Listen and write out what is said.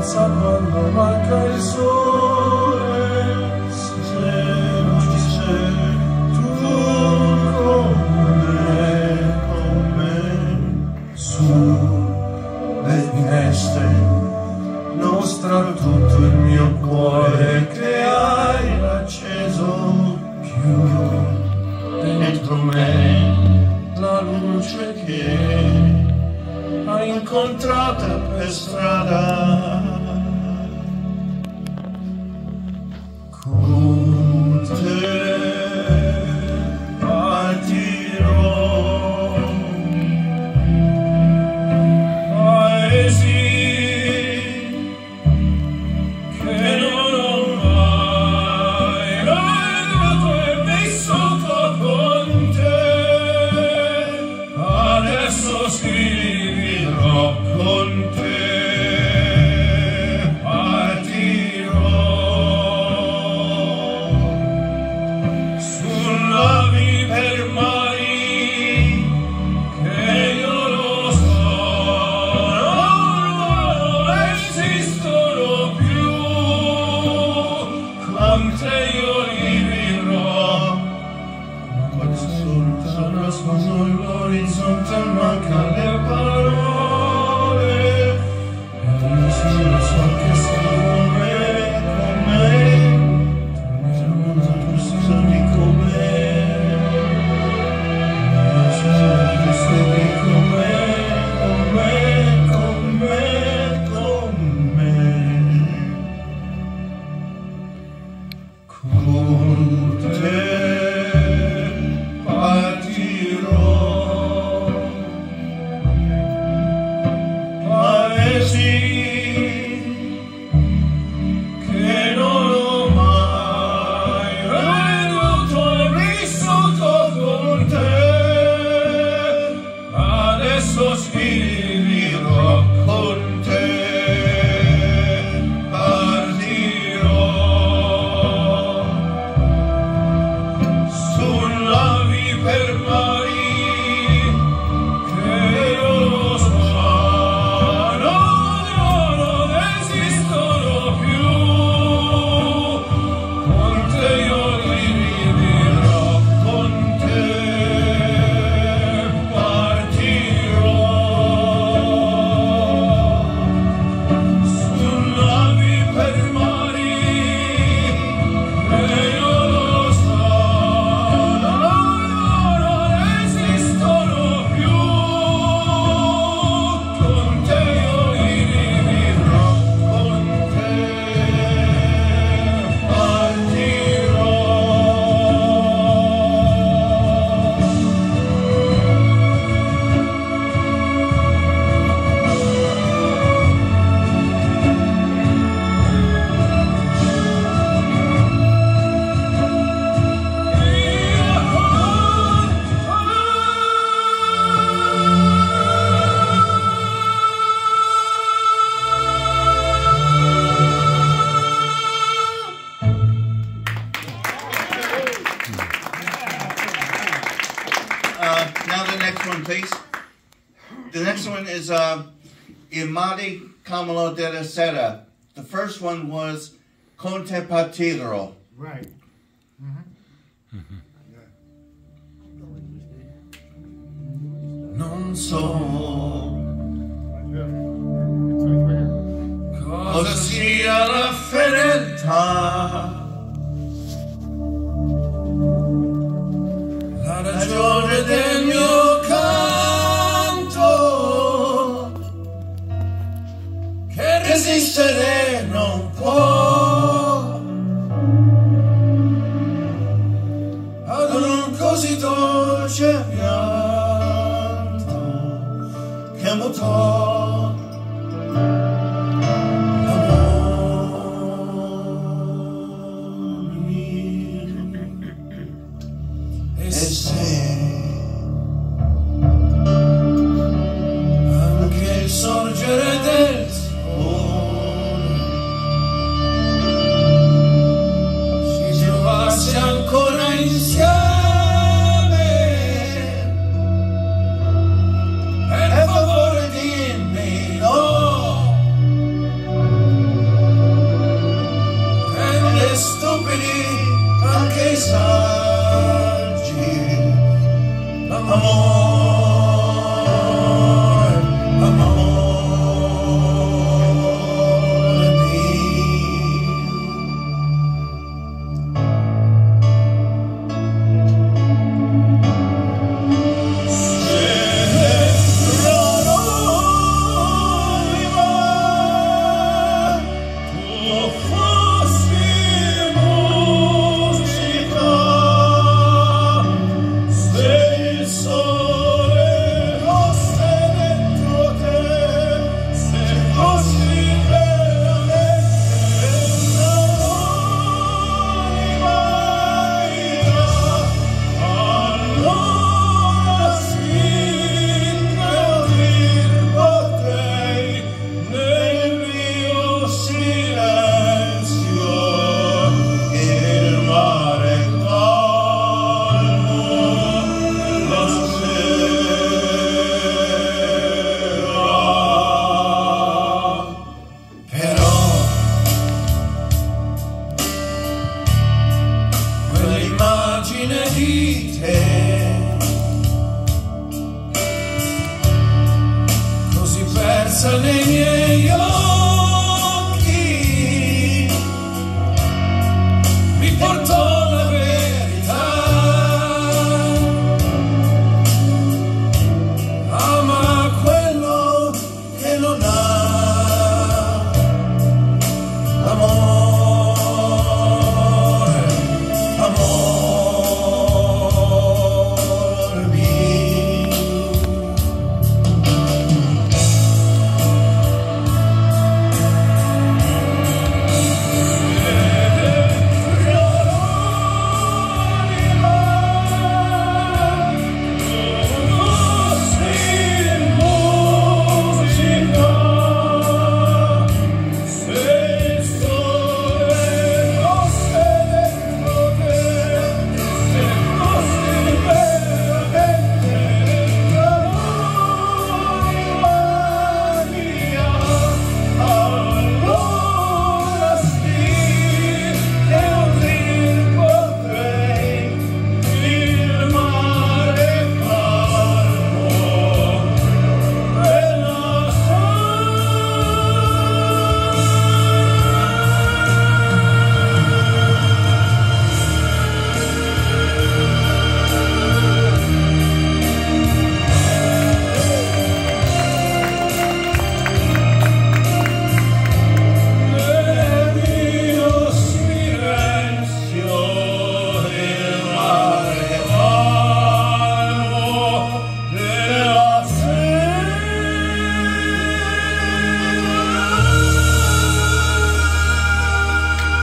passa quando manca il sole, se non sei tu con me, con me, sulle finestre, mostra tutto il mio cuore che hai acceso più dentro me, la luce che hai incontrata per strada. horizontal, horizontal, horizontal, horizontal, horizontal, horizontal, now the next one, please. The next one is uh, Imadi Camilo de la Sera. The first one was Conte Patiro. Right. Non so cosa sia la fedeltà. vite. Così persa nel